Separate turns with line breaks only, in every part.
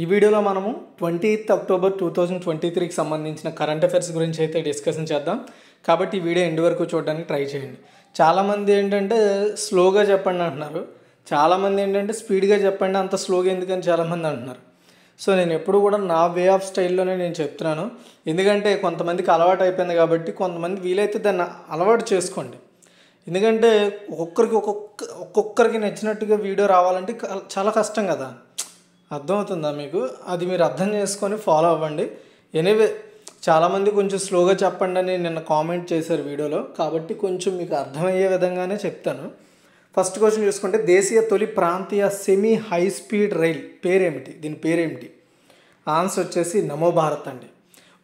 ఈ వీడియోలో మనము twentieth October two thousand twenty త్రీకి సంబంధించిన కరెంట్ అఫైర్స్ గురించి అయితే డిస్కషన్ చేద్దాం. కాబట్టి ఈ వీడియో ఎండ్ వరకు చూడడానికి ట్రై చేయండి. చాలామంది ఏంటంటే స్లోగా చెప్పండి అంటున్నారు. చాలామంది ఏంటంటే స్పీడ్గా చెప్పండి అంత స్లోగా ఎందుకని చాలామంది అంటున్నారు. సో నేను ఎప్పుడు కూడా నా వే ఆఫ్ స్టైల్లోనే నేను చెప్తున్నాను. ఎందుకంటే కొంతమందికి అలవాటు అయిపోయింది కాబట్టి కొంతమంది వీలైతే దాన్ని అలవాటు చేసుకోండి. ఎందుకంటే ఒక్కొక్కరికి ఒక్కొక్క ఒక్కొక్కరికి నచ్చినట్టుగా వీడియో రావాలంటే చాలా కష్టం కదా. అర్థమవుతుందా మీకు? అది మీరు అర్థం చేసుకొని ఫాలో అవ్వండి. ఎనీవే చాలామంది కొంచెం స్లోగా చెప్పండి అని నిన్న కామెంట్ చేశారు వీడియోలో. కాబట్టి కొంచెం మీకు అర్థమయ్యే విధంగానే చెప్తాను. ఫస్ట్ క్వశ్చన్ చూసుకుంటే దేశీయ తొలి ప్రాంతీయ సెమీ హై స్పీడ్ రైల్ పేరేమిటి? దీని పేరేమిటి? ఆన్సర్ వచ్చేసి నమో భారత్ అండి.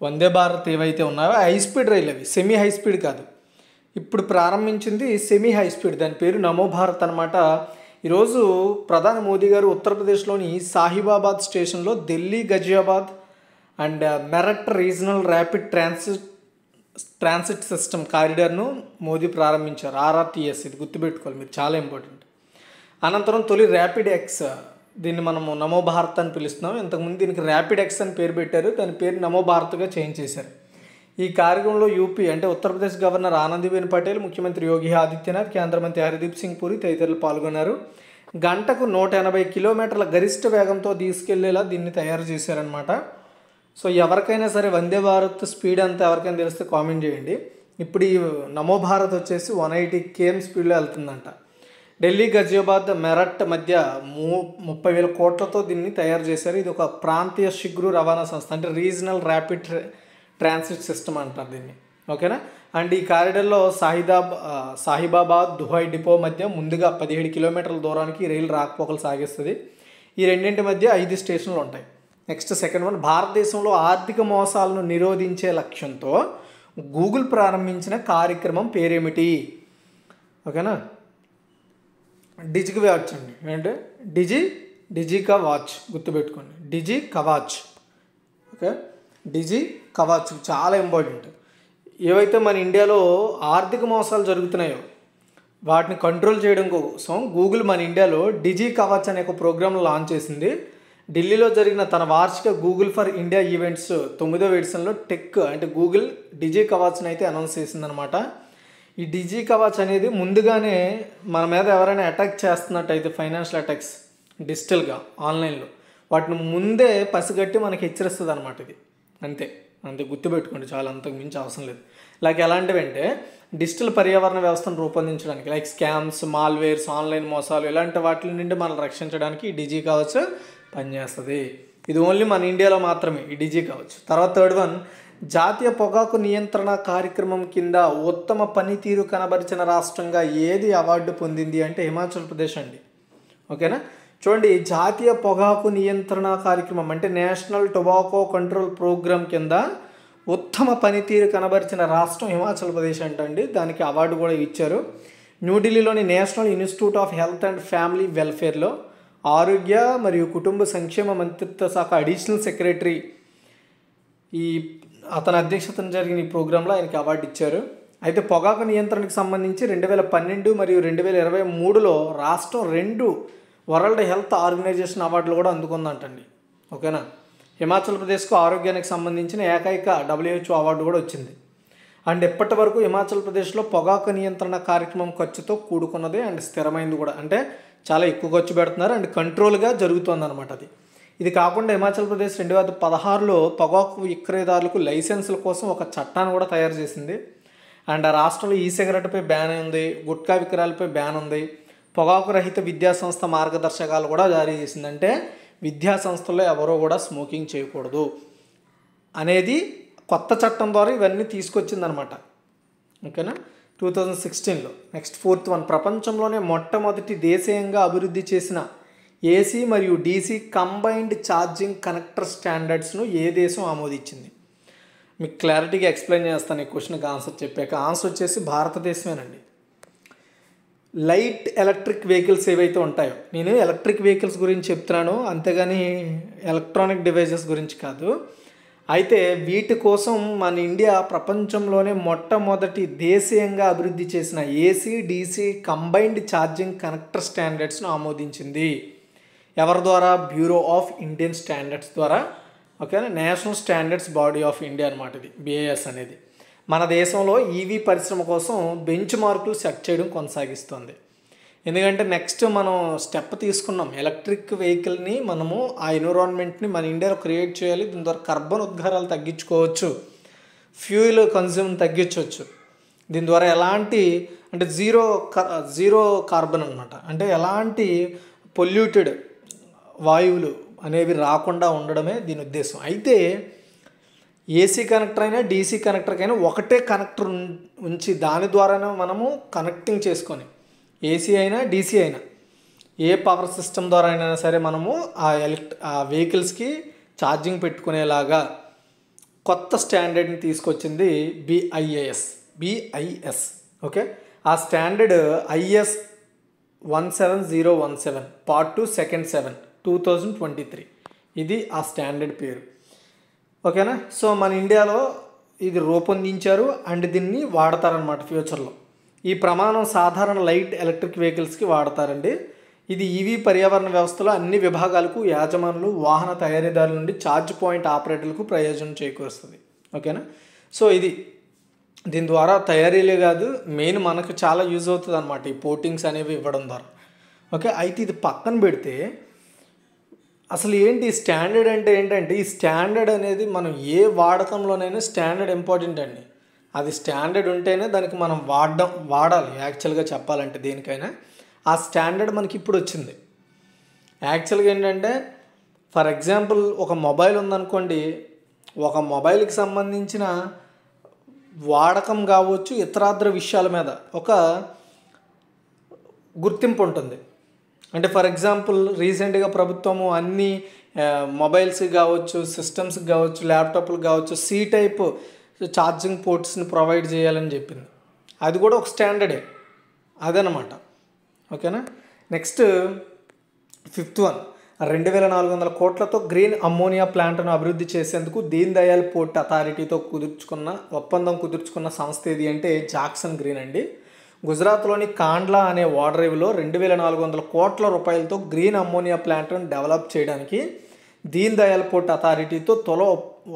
వందే భారత్ ఏవైతే ఉన్నాయో హై స్పీడ్ రైల్ అవి. సెమీ హై స్పీడ్ కాదు. ఇప్పుడు ప్రారంభించింది సెమీ హై స్పీడ్ దాని పేరు నమో భారత్ అనమాట ఈరోజు ప్రధాని మోదీ గారు ఉత్తరప్రదేశ్లోని సాహిబాబాద్ స్టేషన్లో Delhi Ghaziabad and uh, Meerut regional rapid transit transit system కారిడార్ను Modi ప్రారంభించారు. ఆర్ఆర్టీఎస్ ఇది గుర్తుపెట్టుకోవాలి మీరు చాలా ఇంపార్టెంట్. అనంతరం తొలి ర్యాపిడ్ ఎక్స్ uh, దీన్ని మనము నమో భారత్ అని పిలుస్తున్నాం. ఇంతకుముందు దీనికి ర్యాపిడ్ ఎక్స్ అని పేరు పెట్టారు దాని పేరు నమో భారత్గా చేంజ్ చేశారు. ఈ కార్యక్రమంలో యూపీ అంటే ఉత్తరప్రదేశ్ గవర్నర్ ఆనందీబెన్ పటేల్ ముఖ్యమంత్రి యోగి ఆదిత్యనాథ్ కేంద్ర మంత్రి హర్దీప్ సింగ్ పూరి తదితరులు పాల్గొన్నారు. గంటకు నూట ఎనభై కిలోమీటర్ల గరిష్ట వేగంతో తీసుకెళ్ళేలా దీన్ని తయారు చేశారనమాట సో ఎవరికైనా సరే వందే భారత్ స్పీడ్ అంతా ఎవరికైనా తెలిస్తే కామెంట్ చేయండి. ఇప్పుడు ఈ నమో భారత్ వచ్చేసి వన్ ఎయిటీ కేఎం స్పీడ్లో వెళ్తుందంట. ఢిల్లీ గజియాబాద్ మెరట్ మధ్య మూ ముప్పై వేల కోట్లతో దీన్ని తయారు చేశారు. ఇది ఒక ప్రాంతీయ శిగ్రు రవాణా సంస్థ అంటే రీజనల్ ర్యాపిడ్ ట్రాన్సిట్ సిస్టమ్ అంటారు దీన్ని. ఓకేనా? అండ్ ఈ కారిడార్లో సాహిదాబ్ సాహిబాబాద్ దుబాయ్ డిపో మధ్య ముందుగా పదిహేడు కిలోమీటర్ల దూరానికి రైలు రాకపోకలు సాగిస్తుంది. ఈ రెండింటి మధ్య ఐదు స్టేషన్లు ఉంటాయి. నెక్స్ట్ సెకండ్ వన్ భారతదేశంలో ఆర్థిక మోసాలను నిరోధించే లక్ష్యంతో గూగుల్ ప్రారంభించిన కార్యక్రమం పేరేమిటి? ఓకేనా? డిజికి వాచ్ అండి. అంటే డిజి డిజి వాచ్ గుర్తుపెట్టుకోండి. Digi Kavach okay? Digi Kavach చాలా ఇంపార్టెంట్. ఏవైతే మన ఇండియాలో ఆర్థిక మోసాలు జరుగుతున్నాయో వాటిని కంట్రోల్ చేయడం కోసం గూగుల్ మన ఇండియాలో డిజీ కవచ్ అనే ఒక ప్రోగ్రామ్ లాంచ్ చేసింది. ఢిల్లీలో జరిగిన తన వార్షిక గూగుల్ ఫర్ ఇండియా ఈవెంట్స్ తొమ్మిదో ఎడిషన్లో టెక్ అంటే గూగుల్ డిజీ కవాచ్ని అయితే అనౌన్స్ చేసిందనమాట ఈ డిజీ కవాచ్ అనేది ముందుగానే మన మీద ఎవరైనా అటాక్ చేస్తున్నట్టయితే ఫైనాన్షియల్ అటాక్స్ డిజిటల్గా ఆన్లైన్లో వాటిని ముందే పసిగట్టి మనకి హెచ్చరిస్తుంది అనమాట ఇది. అంతే. అంతే గుర్తుపెట్టుకోండి చాలా అంతకు మించి అవసరం లేదు. లైక్ ఎలాంటివి అంటే డిజిటల్ పర్యావరణ వ్యవస్థను రూపొందించడానికి లైక్ స్కామ్స్ మాల్వేర్స్ ఆన్లైన్ మోసాలు ఇలాంటి వాటి నుండి మనం రక్షించడానికి ఈ డిజీ కావచ్చు పనిచేస్తుంది. ఇది ఓన్లీ మన ఇండియాలో మాత్రమే ఈ డిజీ కావచ్చు. తర్వాత థర్డ్ వన్ జాతీయ పొగాకు నియంత్రణ కార్యక్రమం కింద ఉత్తమ పనితీరు కనబరిచిన రాష్ట్రంగా ఏది అవార్డు పొందింది అంటే హిమాచల్ ప్రదేశ్ అండి. ఓకేనా చూడండి జాతీయ పొగాకు నియంత్రణ కార్యక్రమం అంటే నేషనల్ టొబాకో కంట్రోల్ ప్రోగ్రామ్ కింద ఉత్తమ పనితీరు కనబరిచిన రాష్ట్రం హిమాచల్ ప్రదేశ్ అంటండి. దానికి అవార్డు కూడా ఇచ్చారు. న్యూఢిల్లీలోని national institute of health and family వెల్ఫేర్లో ఆరోగ్య మరియు కుటుంబ సంక్షేమ మంత్రిత్వ శాఖ అడిషనల్ సెక్రటరీ ఈ అతని అధ్యక్షతన జరిగిన ఈ ప్రోగ్రాంలో ఆయనకి అవార్డు ఇచ్చారు. అయితే పొగాకు నియంత్రణకు సంబంధించి రెండు వేల పన్నెండు మరియు రెండు వేల ఇరవై మూడులో రాష్ట్రం రెండు వరల్డ్ హెల్త్ ఆర్గనైజేషన్ అవార్డులు కూడా అందుకుందంటండి. ఓకేనా? హిమాచల్ ప్రదేశ్కు ఆరోగ్యానికి సంబంధించిన ఏకైక డబ్ల్యూహెచ్ఓ అవార్డు కూడా వచ్చింది. అండ్ ఇప్పటి వరకు హిమాచల్ ప్రదేశ్లో పొగాకు నియంత్రణ కార్యక్రమం ఖర్చుతో కూడుకున్నది అండ్ స్థిరమైంది కూడా. అంటే చాలా ఎక్కువ ఖర్చు పెడుతున్నారు అండ్ కంట్రోల్గా జరుగుతుంది అనమాట అది. ఇది కాకుండా హిమాచల్ ప్రదేశ్ రెండు వేల పదహారులో పొగాకు విక్రయదారులకు లైసెన్సుల కోసం ఒక చట్టాన్ని కూడా తయారు చేసింది. అండ్ ఆ రాష్ట్రంలో ఈ సిగరెట్పై బ్యాన్ ఉంది గుట్కా విక్రయాలపై బ్యాన్ ఉంది. పొగాకు రహిత విద్యా సంస్థ మార్గదర్శకాలు కూడా జారీ చేసింది అంటే విద్యా సంస్థల్లో ఎవరో కూడా స్మోకింగ్ చేయకూడదు అనేది కొత్త చట్టం ద్వారా ఇవన్నీ తీసుకొచ్చిందనమాట ఓకేనా? టూ థౌజండ్ సిక్స్టీన్లో నెక్స్ట్ ఫోర్త్ వన్. ప్రపంచంలోనే మొట్టమొదటి దేశీయంగా అభివృద్ధి చేసిన ఏసీ మరియు డీసీ కంబైన్డ్ ఛార్జింగ్ కనెక్టర్ స్టాండర్డ్స్ను ఏ దేశం ఆమోదించింది? మీకు క్లారిటీగా ఎక్స్ప్లెయిన్ చేస్తాను ఈ క్వశ్చన్కి ఆన్సర్ చెప్పాక. ఆన్సర్ వచ్చేసి భారతదేశమేనండి. లైట్ ఎలక్ట్రిక్ వెహికల్స్ ఏవైతే ఉంటాయో నేను ఎలక్ట్రిక్ వెహికల్స్ గురించి చెప్తున్నాను అంతేగాని ఎలక్ట్రానిక్ డివైజెస్ గురించి కాదు. అయితే వీటి కోసం మన ఇండియా ప్రపంచంలోనే మొట్టమొదటి దేశీయంగా అభివృద్ధి చేసిన AC DC combined charging connector స్టాండర్డ్స్ను ఆమోదించింది. ఎవరి ద్వారా? బ్యూరో ఆఫ్ ఇండియన్ స్టాండర్డ్స్ ద్వారా. ఓకేనా? National standards body of India అనమాట ఇది బిఏఎస్ అనేది. మన దేశంలో ఈవీ పరిశ్రమ కోసం బెంచ్ మార్కులు సెట్ చేయడం కొనసాగిస్తుంది. ఎందుకంటే నెక్స్ట్ మనం స్టెప్ తీసుకున్నాం. ఎలక్ట్రిక్ వెహికల్ని మనము ఆ ఎన్విరాన్మెంట్ని మన ఇండియాలో క్రియేట్ చేయాలి. దీని ద్వారా కార్బన్ ఉద్గారాలు తగ్గించుకోవచ్చు. ఫ్యూయల్ కన్జ్యూమ్ తగ్గించవచ్చు. దీని ద్వారా ఎలాంటి అంటే జీరో జీరో కార్బన్ అనమాట అంటే ఎలాంటి పొల్యూటెడ్ వాయువులు అనేవి రాకుండా ఉండడమే దీని ఉద్దేశం. అయితే ఏసీ కనెక్టర్ అయినా డీసీ కనెక్టర్కైనా ఒకటే కనెక్టర్ ఉం- ఉంచి దాని ద్వారానే మనము కనెక్టింగ్ చేసుకొని ఏసీ అయినా డీసీ అయినా ఏ పవర్ సిస్టమ్ ద్వారా అయినా సరే మనము ఆ ఎలక్ట్ ఆ వెహికల్స్కి ఛార్జింగ్ పెట్టుకునేలాగా కొత్త స్టాండర్డ్ని తీసుకొచ్చింది బిఐఏఎస్ బిఐఎస్ ఓకే ఆ standard IS one seven zero one seven part two second seven two thousand twenty three ఇది ఆ స్టాండర్డ్ పేరు. ఓకేనా? సో మన ఇండియాలో ఇది రూపొందించారు అండ్ దీన్ని వాడతారనమాట ఫ్యూచర్లో. ఈ ప్రమాణం సాధారణ లైట్ ఎలక్ట్రిక్ వెహికల్స్కి వాడతారండి. ఇది ఈవీ పర్యావరణ వ్యవస్థలో అన్ని విభాగాలకు యాజమానులు వాహన తయారీదారుల నుండి ఛార్జ్ పాయింట్ ఆపరేటర్లకు ప్రయోజనం చేకూరుస్తుంది. ఓకేనా? సో ఇది దీని ద్వారా తయారీలే కాదు మెయిన్ మనకు చాలా యూజ్ అవుతుంది అనమాట ఈ పోర్టింగ్స్ అనేవి ఇవ్వడం ద్వారా. ఓకే? అయితే ఇది పక్కన పెడితే అసలు ఏంటి స్టాండర్డ్ అంటే ఏంటంటే ఈ స్టాండర్డ్ అనేది మనం ఏ వాడకంలోనైనా స్టాండర్డ్ ఇంపార్టెంట్ అండి. అది స్టాండర్డ్ ఉంటేనే దానికి మనం వాడడం వాడాలి. యాక్చువల్గా చెప్పాలంటే దేనికైనా. ఆ స్టాండర్డ్ మనకి ఇప్పుడు వచ్చింది. యాక్చువల్గా ఏంటంటే ఫర్ ఎగ్జాంపుల్ ఒక మొబైల్ ఉందనుకోండి ఒక మొబైల్కి సంబంధించిన వాడకం కావచ్చు ఇతరాద్ర విషయాల మీద ఒక గుర్తింపు ఉంటుంది. అంటే ఫర్ ఎగ్జాంపుల్ రీసెంట్గా ప్రభుత్వము అన్ని మొబైల్స్కి కావచ్చు సిస్టమ్స్కి కావచ్చు ల్యాప్టాప్లు కావచ్చు సి టైప్ ఛార్జింగ్ పోర్ట్స్ని ప్రొవైడ్ చేయాలని చెప్పింది. అది కూడా ఒక స్టాండర్డే అదనమాట ఓకేనా నెక్స్ట్ ఫిఫ్త్ వన్ రెండు వేల నాలుగు వందల కోట్లతో గ్రీన్ అమ్మోనియా ప్లాంట్ను అభివృద్ధి చేసేందుకు దీన్ దయాల్ పోర్ట్ అథారిటీతో కుదుర్చుకున్న ఒప్పందం కుదుర్చుకున్న సంస్థ ఏది అంటే జాక్సన్ గ్రీన్ అండి. గుజరాత్లోని కాండ్లా అనే ఓడరేవులో రెండు వేల నాలుగు వందల కోట్ల రూపాయలతో గ్రీన్ అమ్మోనియా ప్లాంట్ను డెవలప్ చేయడానికి దీన్ దయాల్ పోర్ట్ అథారిటీతో తొల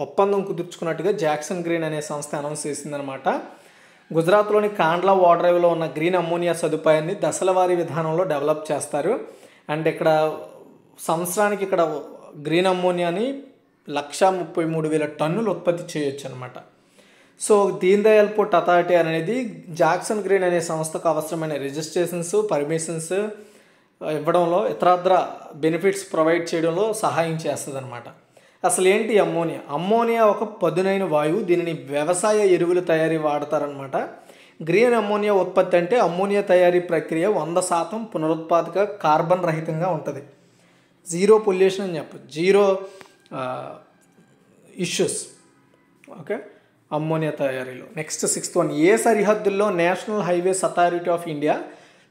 ఒప్పందం కుదుర్చుకున్నట్టుగా జాక్సన్ గ్రీన్ అనే సంస్థ అనౌన్స్ చేసిందనమాట గుజరాత్లోని కాండ్లా ఓడరేవులో ఉన్న గ్రీన్ అమ్మోనియా సదుపాయాన్ని దశలవారీ విధానంలో డెవలప్ చేస్తారు. అండ్ ఇక్కడ సంవత్సరానికి ఇక్కడ గ్రీన్ అమ్మోనియాని లక్షా ముప్పై మూడు వేల టన్నులు ఉత్పత్తి చేయొచ్చు అనమాట so Deen Dayal port authority అనేది జాక్సన్ గ్రీన్ అనే సంస్థకు అవసరమైన రిజిస్ట్రేషన్స్ పర్మిషన్స్ ఇవ్వడంలో ఇతరత్ర బెనిఫిట్స్ ప్రొవైడ్ చేయడంలో సహాయం చేస్తుంది అనమాట అసలు ఏంటి అమ్మోనియా? అమ్మోనియా ఒక పదునైన వాయువు దీనిని వ్యవసాయ ఎరువులు తయారీ వాడతారనమాట గ్రీన్ అమ్మోనియా ఉత్పత్తి అంటే అమ్మోనియా తయారీ ప్రక్రియ వంద శాతం పునరుత్పాదక కార్బన్ రహితంగా ఉంటుంది. జీరో పొల్యూషన్ అని చెప్పచ్చు. జీరో ఇష్యూస్ ఓకే అమ్మోనియా తయారీలో. నెక్స్ట్ సిక్స్త్ వన్ ఏ సరిహద్దుల్లో National Highways Authority of India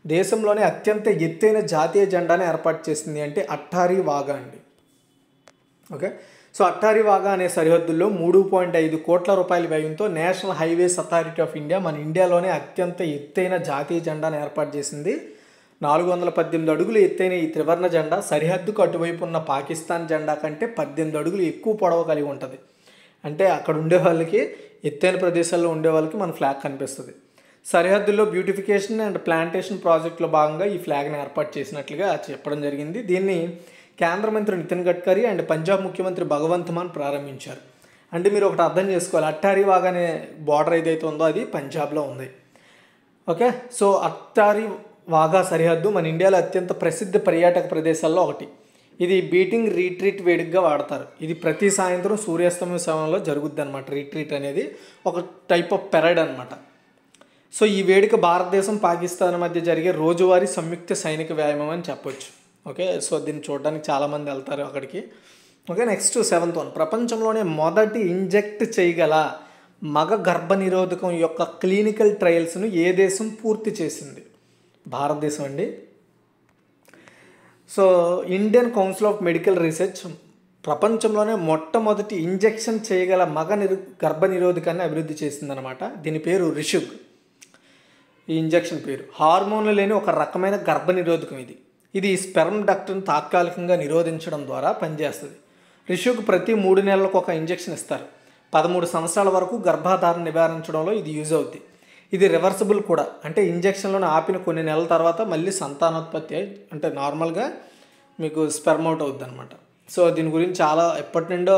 దేశంలోనే అత్యంత ఎత్తైన జాతీయ జెండాను ఏర్పాటు చేసింది అంటే అట్టారి వాగా అండి. ఓకే సో అట్టారి వాగా అనే సరిహద్దుల్లో మూడు పాయింట్ ఐదు కోట్ల రూపాయల వ్యయంతో National Highways Authority of India మన ఇండియాలోనే అత్యంత ఎత్తైన జాతీయ జెండాను ఏర్పాటు చేసింది. నాలుగు వందల పద్దెనిమిది అడుగులు ఎత్తైన ఈ త్రివర్ణ జెండా సరిహద్దుకు అటువైపు ఉన్న పాకిస్తాన్ జెండా కంటే పద్దెనిమిది అడుగులు ఎక్కువ పొడవు కలిగి ఉంటుంది. అంటే అక్కడ ఉండే వాళ్ళకి ఎత్తైన ప్రదేశాల్లో ఉండే వాళ్ళకి మన ఫ్లాగ్ కనిపిస్తుంది. సరిహద్దుల్లో బ్యూటిఫికేషన్ అండ్ ప్లాంటేషన్ ప్రాజెక్టులో భాగంగా ఈ ఫ్లాగ్ని ఏర్పాటు చేసినట్లుగా చెప్పడం జరిగింది. దీన్ని కేంద్ర మంత్రి నితిన్ గడ్కరీ అండ్ పంజాబ్ ముఖ్యమంత్రి భగవంత్ మాన్ ప్రారంభించారు. అంటే మీరు ఒకటి అర్థం చేసుకోవాలి. అట్టారీ వాగ్ అనే బార్డర్ ఏదైతే ఉందో అది పంజాబ్లో ఉంది. ఓకే? సో అట్టారి వాగా సరిహద్దు మన ఇండియాలో అత్యంత ప్రసిద్ధ పర్యాటక ప్రదేశాల్లో ఒకటి. ఇది బీటింగ్ రీట్రీట్ వేడిగ్గా వాడతారు. ఇది ప్రతి సాయంత్రం సూర్యాస్తమయ సమయంలో జరుగుద్ది అనమాట రీట్రీట్ అనేది ఒక టైప్ ఆఫ్ పెరడ్ అనమాట సో ఈ వేడుక భారతదేశం పాకిస్తాన్ మధ్య జరిగే రోజువారీ సంయుక్త సైనిక వ్యాయామం అని చెప్పొచ్చు. ఓకే? సో దీన్ని చూడడానికి చాలామంది వెళ్తారు అక్కడికి. ఓకే? Next seventh one. ప్రపంచంలోనే మొదటి ఇంజెక్ట్ చేయగల మగ గర్భ నిరోధకం యొక్క క్లినికల్ ట్రయల్స్ను ఏ దేశం పూర్తి చేసింది? భారతదేశం అండి? So Indian Council of Medical Research ప్రపంచంలోనే మొట్టమొదటి ఇంజెక్షన్ చేయగల మగ నిరు గర్భ నిరోధకాన్ని అభివృద్ధి చేసిందనమాట దీని పేరు రిషుగ్. ఈ ఇంజెక్షన్ పేరు. హార్మోన్లు లేని ఒక రకమైన గర్భ నిరోధకం ఇది ఇది స్పెర్మ్ డక్ట్ని తాత్కాలికంగా నిరోధించడం ద్వారా పనిచేస్తుంది. రిషుకు ప్రతి మూడు నెలలకు ఒక ఇంజెక్షన్ ఇస్తారు. పదమూడు సంవత్సరాల వరకు గర్భాధారణ నివారించడంలో ఇది యూజ్ అవుతుంది ఇది రివర్సిబుల్ కూడా. అంటే ఇంజెక్షన్లను ఆపిన కొన్ని నెలల తర్వాత మళ్ళీ సంతానోత్పత్తి అంటే నార్మల్గా మీకు స్పెర్మ్ అవుట్ అవుద్ది అనమాట సో దీని గురించి చాలా ఎప్పటి నుండో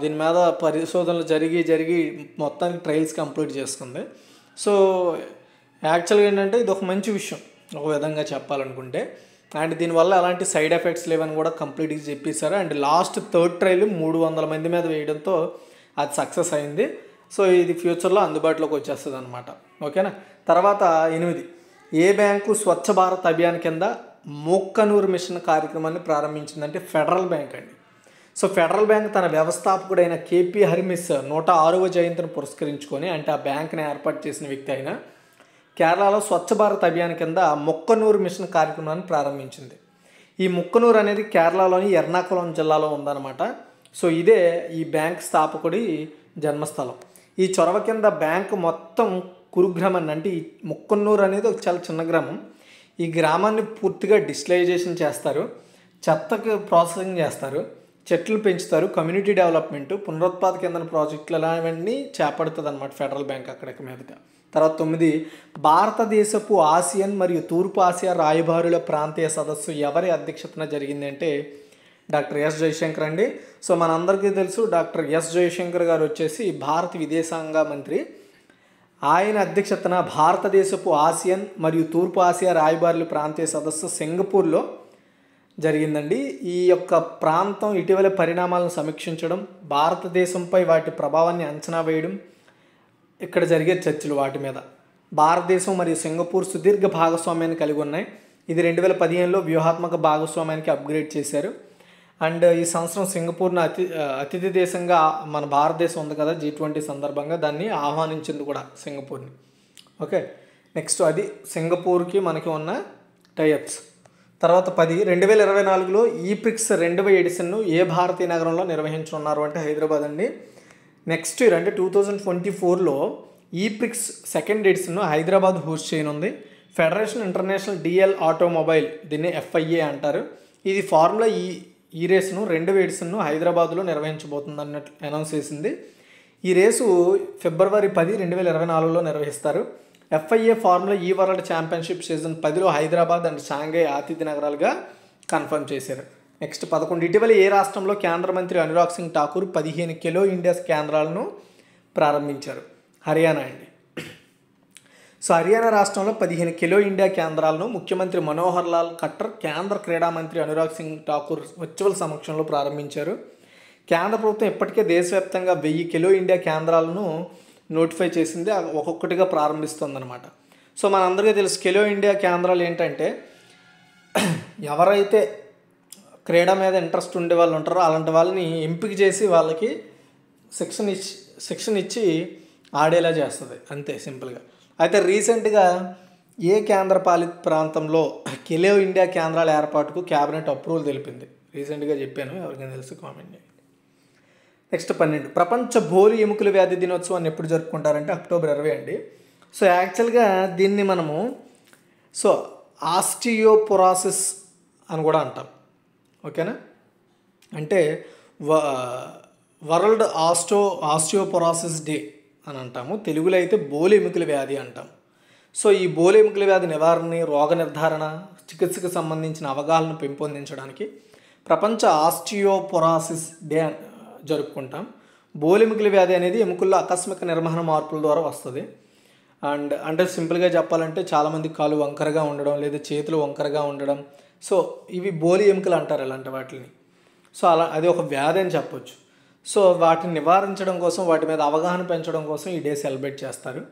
దీని మీద పరిశోధనలు జరిగి జరిగి మొత్తానికి ట్రయల్స్ కంప్లీట్ చేసుకుంది. సో యాక్చువల్గా ఏంటంటే ఇది ఒక మంచి విషయం ఒక విధంగా చెప్పాలనుకుంటే. అండ్ దీనివల్ల ఎలాంటి సైడ్ ఎఫెక్ట్స్ లేవని కూడా కంప్లీట్గా చెప్పేశారు. అండ్ లాస్ట్ థర్డ్ ట్రయల్ మూడు వందల మంది మీద వేయడంతో అది సక్సెస్ అయింది. సో ఇది ఫ్యూచర్లో అందుబాటులోకి వచ్చేస్తుంది అనమాట ఓకేనా? తర్వాత ఎనిమిది. ఏ బ్యాంకు స్వచ్ఛ భారత్ అభియాన్ కింద మొక్కనూరు మిషన్ కార్యక్రమాన్ని ప్రారంభించిందంటే ఫెడరల్ బ్యాంక్ అండి. సో ఫెడరల్ బ్యాంక్ తన వ్యవస్థాపకుడైన కేపీ హరిమిస్ నూట ఆరవ జయంతిని పురస్కరించుకొని అంటే ఆ బ్యాంక్ని ఏర్పాటు చేసిన వ్యక్తి అయిన కేరళలో స్వచ్ఛ భారత్ అభియాన్ కింద మొక్కనూరు మిషన్ కార్యక్రమాన్ని ప్రారంభించింది. ఈ ముక్కనూరు అనేది కేరళలోని ఎర్నాకుళం జిల్లాలో ఉందన్నమాట. సో ఇదే ఈ బ్యాంక్ స్థాపకుడి జన్మస్థలం. ఈ చొరవ కింద బ్యాంకు మొత్తం కురుగ్రామాన్ని అంటే ఈ ముక్కన్నూరు అనేది ఒక చాలా చిన్న గ్రామం. ఈ గ్రామాన్ని పూర్తిగా డిజిటలైజేషన్ చేస్తారు. చెత్తకు ప్రాసెసింగ్ చేస్తారు. చెట్లు పెంచుతారు. కమ్యూనిటీ డెవలప్మెంట్ పునరుత్పాద కేంద్ర ప్రాజెక్టులు అలాంటివన్నీ చేపడుతుంది అనమాట ఫెడరల్ బ్యాంక్ అక్కడికి మీదట. తర్వాత తొమ్మిది భారతదేశపు ఆసియన్ మరియు తూర్పు ఆసియా రాయబారుల ప్రాంతీయ సదస్సు ఎవరి అధ్యక్షతన జరిగింది అంటే డాక్టర్ ఎస్ జయశంకర్ అండి. సో మనందరికీ తెలుసు డాక్టర్ ఎస్ జయశంకర్ గారు వచ్చేసి భారత విదేశాంగ మంత్రి. ఆయన అధ్యక్షతన భారతదేశపు ఆసియన్ మరియు తూర్పు ఆసియా రాయబారులు ప్రాంతీయ సదస్సు సింగపూర్లో జరిగిందండి. ఈ యొక్క ప్రాంతం ఇటీవల పరిణామాలను సమీక్షించడం భారతదేశంపై వాటి ప్రభావాన్ని అంచనా వేయడం ఇక్కడ జరిగే చర్చలు వాటి మీద. భారతదేశం మరియు సింగపూర్ సుదీర్ఘ భాగస్వామ్యాన్ని కలిగి ఉన్నాయి. ఇది రెండు వేల పదిహేనులో వ్యూహాత్మక భాగస్వామ్యానికి అప్గ్రేడ్ చేశారు. అండ్ ఈ సంవత్సరం సింగపూర్ను అతి అతిథి దేశంగా మన భారతదేశం ఉంది కదా జీ ట్వంటీ సందర్భంగా దాన్ని ఆహ్వానించింది కూడా సింగపూర్ని. ఓకే నెక్స్ట్ అది సింగపూర్కి మనకి ఉన్న టైఅప్స్ తర్వాత పది రెండు వేల ఇరవై నాలుగులో ఈపిక్స్ రెండవ ఎడిషన్ను ఏ భారతీయ నగరంలో నిర్వహించనున్నారు అంటే హైదరాబాద్ అండి. నెక్స్ట్ ఇయర్ అంటే టూ థౌజండ్ ట్వంటీ ఫోర్లో ఈపిక్స్ సెకండ్ ఎడిషన్ను హైదరాబాద్ హోస్ట్ చేయనుంది. ఫెడరేషన్ ఇంటర్నేషనల్ డిఎల్ ఆటోమొబైల్ దీన్ని ఎఫ్ఐఏ అంటారు. ఇది ఫార్ములా ఈ ఈ రేసును రెండు ఎడిషన్ను హైదరాబాద్లో నిర్వహించబోతుంది అన్నట్లు అనౌన్స్ చేసింది. ఈ రేసు ఫిబ్రవరి పది రెండు వేల ఇరవై నాలుగులో నిర్వహిస్తారు. FIA Formula E World Championship season పదిలో హైదరాబాద్ అండ్ షాంఘై ఆతిథ్య నగరాలుగా కన్ఫర్మ్ చేశారు. నెక్స్ట్ పదకొండు ఇటీవల ఏ రాష్ట్రంలో కేంద్ర మంత్రి అనురాగ్ సింగ్ ఠాకూర్ పదిహేను కిలో ఇండియాస్ కేంద్రాలను ప్రారంభించారు? హర్యానా అండి. సో హర్యానా రాష్ట్రంలో పదిహేను కిలో ఇండియా కేంద్రాలను ముఖ్యమంత్రి మనోహర్ లాల్ ఖట్టర్ కేంద్ర క్రీడా మంత్రి అనురాగ్ సింగ్ ఠాకూర్ వర్చువల్ సమక్షంలో ప్రారంభించారు. కేంద్ర ప్రభుత్వం ఇప్పటికే దేశవ్యాప్తంగా వెయ్యి కిలో ఇండియా కేంద్రాలను నోటిఫై చేసింది. ఒక్కొక్కటిగా ప్రారంభిస్తుందన్నమాట. సో మనందరికీ తెలుసు కిలో ఇండియా కేంద్రాలు ఏంటంటే ఎవరైతే క్రీడ మీద ఇంట్రెస్ట్ ఉండే వాళ్ళు ఉంటారో అలాంటి వాళ్ళని ఎంపిక చేసి వాళ్ళకి శిక్షణ ఇచ్చి శిక్షణ ఇచ్చి ఆడేలా చేస్తుంది. అంతే సింపుల్గా. అయితే రీసెంట్గా ఏ కేంద్రపాలిత ప్రాంతంలో కిలో ఇండియా కేంద్రాల ఏర్పాటుకు క్యాబినెట్ అప్రూవల్ తెలిపింది? రీసెంట్గా చెప్పాను ఎవరికైనా తెలుసు కామెంట్ చేయండి. నెక్స్ట్ పన్నెండు. ప్రపంచ బోలి ఎముకల వ్యాధి దినోత్సవాన్ని ఎప్పుడు జరుపుకుంటారంటే అక్టోబర్ ఇరవై అండి. సో యాక్చువల్గా దీన్ని మనము సో ఆస్టియోపొరాసిస్ అని కూడా అంటాం. ఓకేనా? అంటే వ వరల్డ్ ఆస్టో ఆస్టియోపొరాసిస్ డే అని అంటాము. తెలుగులో అయితే బోలెముకల ఎముకల వ్యాధి అంటాం. సో ఈ బోలెముకల ఎముకల వ్యాధి నివారణ రోగ నిర్ధారణ చికిత్సకు సంబంధించిన అవగాహన పెంపొందించడానికి ప్రపంచ ఆస్టియోపొరాసిస్ డే జరుపుకుంటాం. బోలెముకల వ్యాధి అనేది ఎముకల్లో ఆకస్మిక నిర్వహణ మార్పుల ద్వారా వస్తుంది. అండ్ అంటే సింపుల్గా చెప్పాలంటే చాలామంది కాలు వంకరగా ఉండడం లేదా చేతులు వంకరగా ఉండడం. సో ఇవి బోలి ఎముకలు అంటారు ఇలాంటి వాటిని. సో అలా అది ఒక వ్యాధి అని చెప్పొచ్చు. సో వాటిని నివారించడం కోసం వాటి మీద అవగాహన పెంచడం కోసం ఈ డే సెలబ్రేట్ చేస్తారు.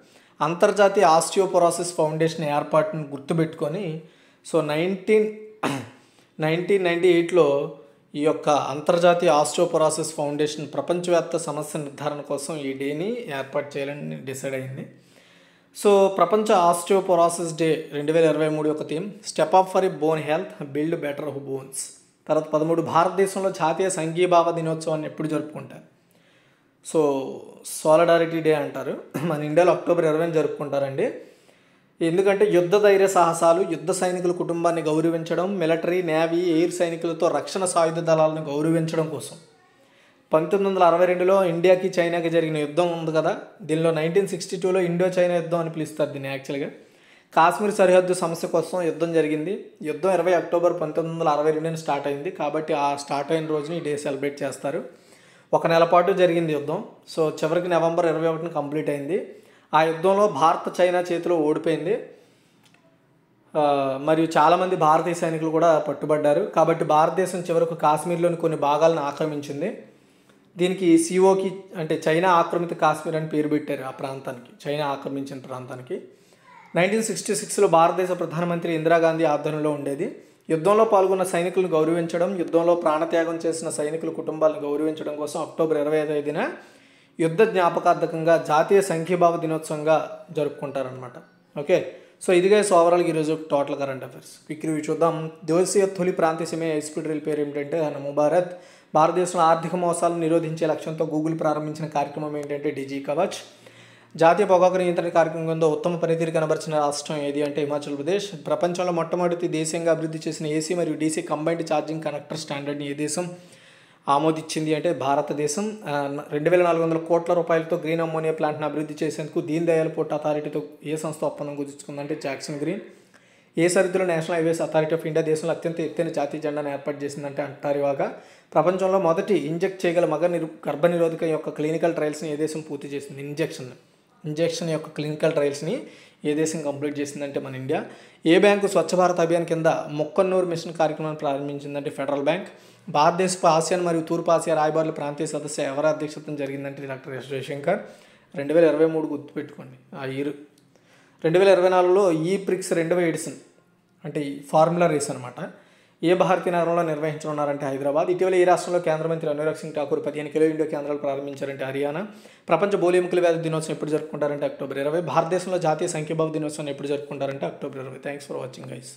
అంతర్జాతీయ ఆస్టియోపొరాసిస్ ఫౌండేషన్ ఏర్పాటును గుర్తుపెట్టుకొని సో నైన్టీన్ నైన్టీన్ నైంటీ ఎయిట్లో ఈ యొక్క అంతర్జాతీయ ఆస్టియోపొరాసిస్ ఫౌండేషన్ ప్రపంచవ్యాప్త సమస్య నిర్ధారణ కోసం ఈ డేని ఏర్పాటు చేయాలని డిసైడ్ అయింది. సో ప్రపంచ ఆస్టియోపొరాసిస్ డే రెండు వేల ఇరవై మూడు యొక్క theme step up for a bone health build better bones. తర్వాత పదమూడు భారతదేశంలో జాతీయ సంఘీభావ దినోత్సవాన్ని ఎప్పుడు జరుపుకుంటారు? సో సాలిడారిటీ డే అంటారు. మన ఇండియాలో అక్టోబర్ ఇరవై జరుపుకుంటారండి. ఎందుకంటే యుద్ధ ధైర్య సాహసాలు యుద్ధ సైనికుల కుటుంబాన్ని గౌరవించడం మిలిటరీ నేవీ ఎయిర్ సైనికులతో రక్షణ సాయుధ దళాలను గౌరవించడం కోసం. పంతొమ్మిది వందల అరవై రెండులో ఇండియాకి చైనాకి జరిగిన యుద్ధం ఉంది కదా? దీనిలో నైన్టీన్ సిక్స్టీ టూలో ఇండో చైనా యుద్ధం అని పిలుస్తారు దీన్ని యాక్చువల్గా కాశ్మీర్ సరిహద్దు సమస్య కోసం యుద్ధం జరిగింది. యుద్ధం ఇరవై అక్టోబర్ పంతొమ్మిది వందల అరవై రెండున స్టార్ట్ అయింది. కాబట్టి ఆ స్టార్ట్ అయిన రోజుని ఈ డే సెలబ్రేట్ చేస్తారు. ఒక నెల పాటు జరిగింది యుద్ధం. సో చివరికి నవంబర్ ఇరవై ఒకటిన కంప్లీట్ అయింది. ఆ యుద్ధంలో భారత్ చైనా చేతిలో ఓడిపోయింది. మరియు చాలామంది భారతీయ సైనికులు కూడా పట్టుబడ్డారు. కాబట్టి భారతదేశం చివరకు కాశ్మీర్లోని కొన్ని భాగాలను ఆక్రమించింది. దీనికి సిఓకి అంటే చైనా ఆక్రమిత కాశ్మీర్ అని పేరు పెట్టారు ఆ ప్రాంతానికి. చైనా ఆక్రమించిన ప్రాంతానికి. నైన్టీన్ సిక్స్టీ సిక్స్లో భారతదేశ ప్రధానమంత్రి ఇందిరాగాంధీ ఆధ్వర్యంలో ఉండేది. యుద్ధంలో పాల్గొన్న సైనికులను గౌరవించడం యుద్ధంలో ప్రాణత్యాగం చేసిన సైనికుల కుటుంబాలను గౌరవించడం కోసం అక్టోబర్ ఇరవై ఐదున యుద్ధ జ్ఞాపకార్థకంగా జాతీయ సంఖ్యభావ దినోత్సవంగా జరుపుకుంటారనమాట ఓకే? సో ఇదిగా ఓవరాల్గా ఈరోజు total current affairs quick review చూద్దాం. దేశీయ తొలి ప్రాంతీయమే సమయ హైస్పీడ్ రైల్ పేరు ఏమిటంటే నమో భారత్ భారతదేశంలో ఆర్థిక మోసాలను నిరోధించే లక్ష్యంతో గూగుల్ ప్రారంభించిన కార్యక్రమం ఏంటంటే డిజీ కవచ్ జాతీయ పొగాకు నియంత్రణ కార్యక్రమం కింద ఉత్తమ పనితీరు కనబరిచిన రాష్ట్రం ఏది అంటే హిమాచల్ ప్రదేశ్. ప్రపంచంలో మొట్టమొదటి దేశీయంగా అభివృద్ధి చేసిన ఏసీ మరియు డీసీ కంబైన్డ్ ఛార్జింగ్ కనెక్టర్ స్టాండర్డ్ని ఏ దేశం ఆమోదించింది అంటే భారతదేశం. రెండు వేల నాలుగు వందల కోట్ల రూపాయలతో గ్రీన్ అమ్మోనియా ప్లాంట్ను అభివృద్ధి చేసేందుకు దీన్ దయాల్ పోర్ట్ అథారిటీతో ఏ సంస్థ ఒప్పందం కుదుర్చుకుందంటే జాక్సన్ గ్రీన్. ఏ సరిహద్దులో National Highways Authority of India దేశంలో అత్యంత ఎత్తైన జాతీయ జెండాను ఏర్పాటు చేసిందంటే అంటారివాగా. ప్రపంచంలో మొదటి ఇంజెక్ట్ చేయగల మగ నిరు గర్భ నిరోధక యొక్క క్లినికల్ ట్రయల్స్ని ఏ దేశం పూర్తి చేసింది? ఇంజెక్షన్ ఇంజెక్షన్ యొక్క క్లినికల్ ట్రయల్స్ని ఏ దేశం కంప్లీట్ చేసిందంటే మన ఇండియా. ఏ బ్యాంకు స్వచ్ఛ భారత్ అభియాన్ కింద మొక్కన్నూరు మిషన్ కార్యక్రమాన్ని ప్రారంభించిందంటే ఫెడరల్ బ్యాంక్. భారతదేశపు ఆసియాన్ మరియు తూర్పు ఆసియా రాయబారుల ప్రాంతీయ సదస్సు ఎవరి అధ్యక్షతను జరిగిందంటే డాక్టర్ ఎస్ జయశంకర్. రెండు వేల ఇరవై మూడు గుర్తుపెట్టుకోండి ఆ ఇయర్. రెండు వేల ఇరవై నాలుగులో ఈ ప్రిక్స్ రెండవ ఎడిషన్ అంటే ఫార్ములా రేస్ అనమాట ఏ భారతీయ నగరంలో నిర్వహించనున్నారంటే హైదరాబాద్. ఇటీవల ఈ రాష్ట్రంలో కేంద్ర మంత్రి అనురాగ్ సింగ్ ఠాకూర్ పదిహేను కిలో ఇండియా కేంద్రాలు ప్రారంభించారంటే హర్యానా. ప్రపంచ బోలి వ్యాధి దినోత్సవం ఎప్పుడు జరుపుకుంటారంటే అక్టోబర్ ఇరవై. భారతదేశంలో జాతీయ సంఖ్యాభావ దినోత్సవం ఎప్పుడు జరుపుకుంటారంటే అక్టోబర్ ఇరవై. Thanks for watching guys